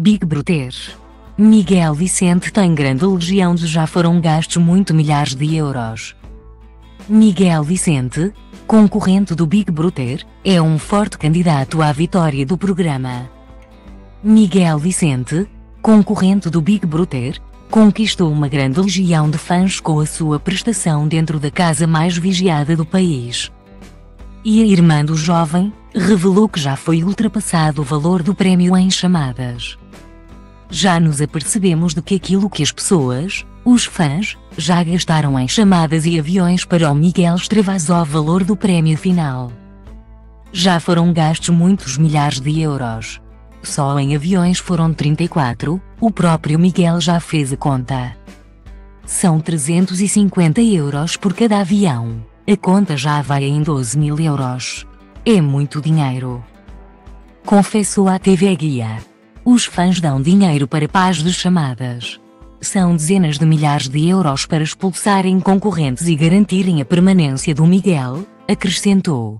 Big Brother. Miguel Vicente tem grande legião de já foram gastos muito milhares de euros. Miguel Vicente, concorrente do Big Brother, é um forte candidato à vitória do programa. Miguel Vicente, concorrente do Big Brother, conquistou uma grande legião de fãs com a sua prestação dentro da casa mais vigiada do país. E a irmã do jovem, revelou que já foi ultrapassado o valor do prémio em chamadas. Já nos apercebemos de que aquilo que as pessoas, os fãs, já gastaram em chamadas e aviões para o Miguel extravasou o valor do prémio final. Já foram gastos muitos milhares de euros. Só em aviões foram 34, o próprio Miguel já fez a conta. São 350 euros por cada avião. A conta já vai em 12 mil euros. É muito dinheiro. Confessou à TV Guia. Os fãs dão dinheiro para paz de chamadas. São dezenas de milhares de euros para expulsarem concorrentes e garantirem a permanência do Miguel, acrescentou.